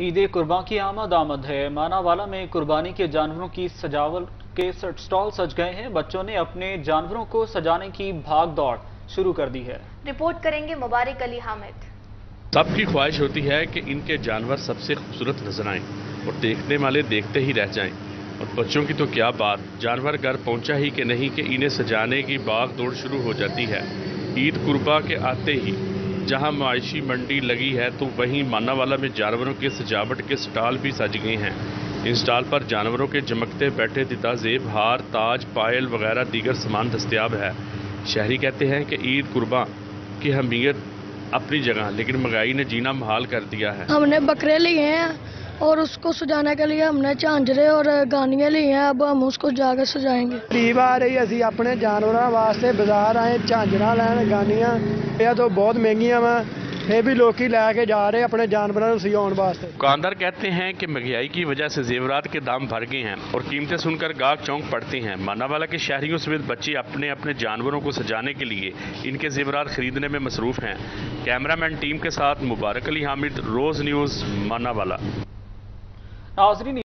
ईद कुर्बान की आमद आमद है। मानावाला में कुर्बानी के जानवरों की सजावट के स्टॉल सज गए हैं। बच्चों ने अपने जानवरों को सजाने की भाग दौड़ शुरू कर दी है। रिपोर्ट करेंगे मुबारक अली हामिद। सबकी ख्वाहिश होती है कि इनके जानवर सबसे खूबसूरत नज़र आएँ और देखने वाले देखते ही रह जाएँ। और बच्चों की तो क्या बात जानवर घर पहुँचा ही कि नहीं कि इन्हें सजाने की भाग दौड़ शुरू हो जाती है। ईद कुर्बा के आते ही जहाँ मायशी मंडी लगी है तो वहीं मानावाला में जानवरों के सजावट के स्टॉल भी सज गए हैं। इन स्टॉल पर जानवरों के चमकते बैठे दिता जेब, हार, ताज, पायल वगैरह दीगर सामान दस्तियाब है। शहरी कहते हैं कि ईद कुर्बा की अहमियत अपनी जगह, लेकिन महँगाई ने जीना महाल कर दिया है। हमने बकरे लिए हैं। और उसको सजाने के लिए हमने झांझरे और गानियाँ ली हैं अब हम उसको जाकर सजाएंगे ਗਰੀਬ ਆ ਰਹੀ ਅਸੀਂ ਆਪਣੇ ਜਾਨਵਰਾਂ ਵਾਸਤੇ ਬਾਜ਼ਾਰ ਆਏ ਝਾਂਜਰਾਂ ਲੈਣ ਗਾਨੀਆਂ ਇਹ ਤਾਂ ਬਹੁਤ ਮਹਿੰਗੀਆਂ ਵਾ ਇਹ ਵੀ ਲੋਕੀ ਲੈ ਕੇ ਜਾ ਰਹੇ ਆਪਣੇ ਜਾਨਵਰਾਂ ਨੂੰ ਸਜਾਉਣ ਵਾਸਤੇ दुकानदार कहते हैं कि महंगाई की वजह से जेवरात के दाम बढ़ गए हैं और कीमतें सुनकर गाहक चौंक पड़ते हैं मानावाला के शहरियों समेत बच्चे अपने अपने जानवरों को सजाने के लिए इनके जेवरात खरीदने में मसरूफ हैं कैमरामैन टीम के साथ मुबारक अली हामिद रोज न्यूज़ मानावाला नाजरीन